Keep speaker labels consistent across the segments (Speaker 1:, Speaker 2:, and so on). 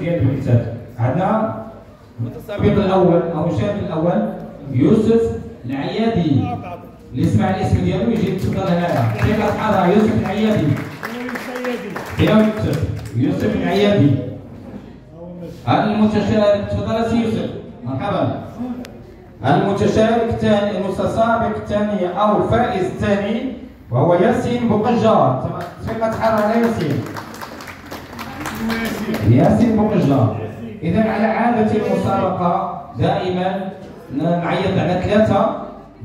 Speaker 1: ديال البنتات عندنا المتسابق الأول أو الشاب الأول يوسف العيادي. اللي سمع الاسم ديالو يجي يتفضل هنايا كيف الحاره يوسف العيادي؟ يا يوسف؟ يوسف العيادي. المتشارك تفضل سي يوسف. مرحبا. المتشارك الثاني المتسابق الثاني أو الفائز الثاني وهو ياسين بوقجة ثقة حر على ياسين. ياسين بوقجة إذا على عادة المسابقة دائما نعيط على ثلاثة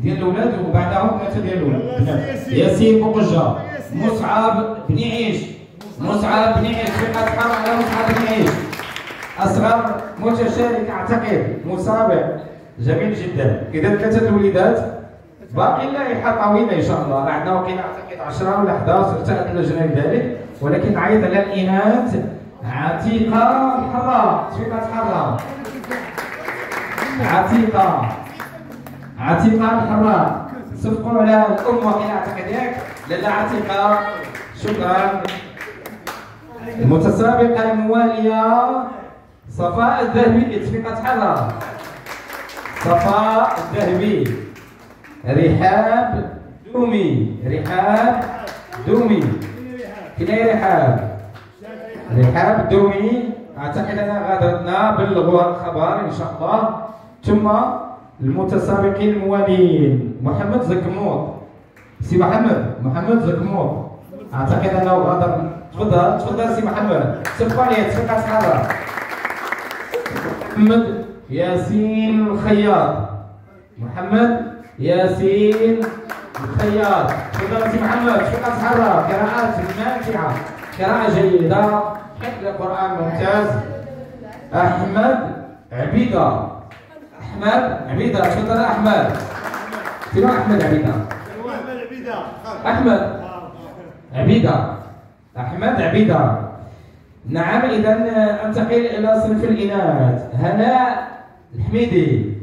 Speaker 1: ديال الأولاد وبعدهم ثلاثة ديال الأولاد. ياسين بوقجة مصعب بن عيش. مصعب بن عيش. ثقة حر على مصعب بن عيش. أصغر متشارك أعتقد. مسابق جميل جدا. إذا ثلاثة الوليدات. باقي لائحه طويلة إن شاء الله. عندنا وقيل أعتقد 10 ولا 11 ارتأت اللجنه لذلك ولكن نعيط على الإناث. عتيقة الحراء تفيقه الحراء عتيقة. عتيقة الحراء صفقوا على الأم وقيل أعتقد ياك عتيقة. شكرا. المتسابقة الموالية صفاء الذهبي تفيقه حراء صفاء الذهبي. رحاب دومي. رحاب دومي. كنا رحاب. رحاب دومي أعتقد انا غادرنا بلغوا الخبر إن شاء الله. ثم المتسابقين الموالين محمد زكموط. سي محمد محمد زكموط. أعتقد أنه غادر. تفضل تفضل سي محمد. سبقوا عليه تفقع صحابه محمد ياسين الخياط. محمد ياسين الخياط. تفضل سي محمد شو تحرك قراءات ماتعه قراءه جيده حفظ القرآن ممتاز. أحمد عبيدة. أحمد عبيدة. تفضل أحمد؟ فين أحمد عبيدة؟ أحمد. عبيدة. أحمد عبيدة. نعم اذا أنتقل إلى صنف الإناث. هناء الحميدي.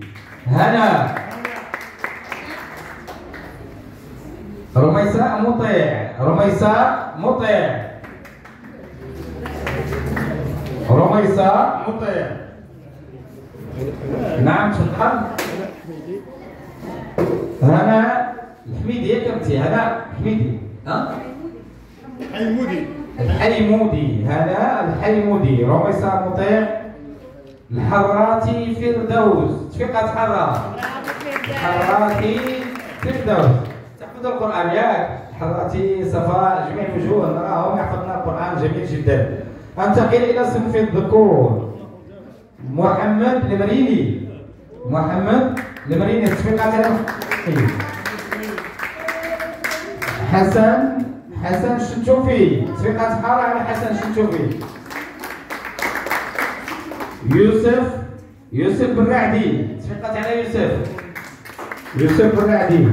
Speaker 1: هناء رميساء مطيع. رميساء مطيع. رميساء مطيع نعم تفضل هنا الحميدي كمتي هنا الحميدي ها؟
Speaker 2: الحيمودي.
Speaker 1: الحيمودي هذا الحيمودي. رميساء مطيع. الحراتي فردوس. تفقت حرة الحراتي فردوس. حفظ القرآن ياك. حضرتي صفاء جميع الوجوه نراهم يحفظنا القرآن جميل جدا. أنتقل إلى صنف الذكور. محمد المريني محمد المريني تصفيقات حسن. حسن الشنشوفي تصفيقات حارة على حسن الشنشوفي يوسف. يوسف بن رعدي تصفيقات على يوسف. يوسف بن رعدي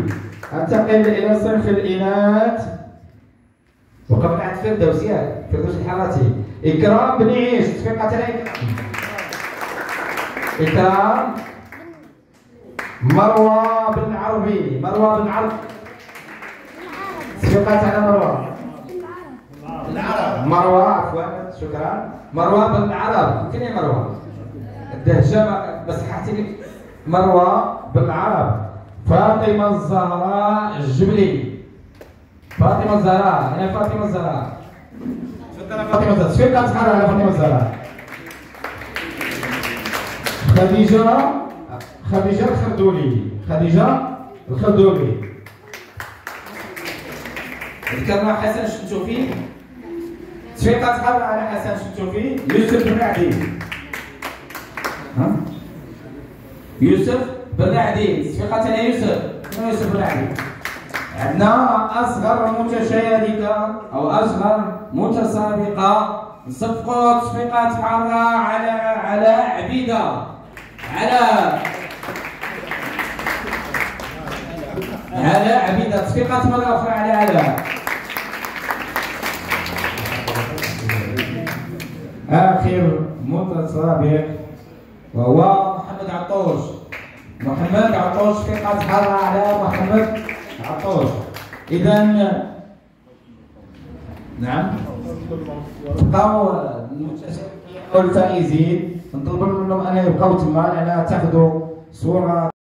Speaker 1: انتقل إلى صنف الإناث. وقبل عند فردوس ياك فردوس الحراتي إكرام بن تفقت على اكرام إكرام مروة بن عربي. مروة بن عربي تفقت على مروة؟ العرب مروة عفوا شكرا. مروة بن العرب فين هي مروة؟ الدهشة بس حاطين مروة بن العرب فاطمة الزهراء الجبلي. فاطمة الزهراء. هنا فاطمة الزهراء. على فاطمة الزهراء خديجة خديجة الخردولي خديجة الخردولي ذكرنا حسن الشنشوفي تفيقة تحرر على حسن الشنشوفي يوسف بن عدي يوسف بن ثقة يوسف يوسف بن عندنا أصغر متشاركة أو أصغر متسابقة. صفقة صفقة حارة على على عبيدة. على على عبيدة. صفقة مرة أخرى على على. آخر متسابق وهو محمد عطوش. محمد عطوش في حرة على محمد عطوش إذا نعم. بقاو المتشابهين الفائزين نطلب منهم أن يبقاو تما لأن تأخذوا صورة.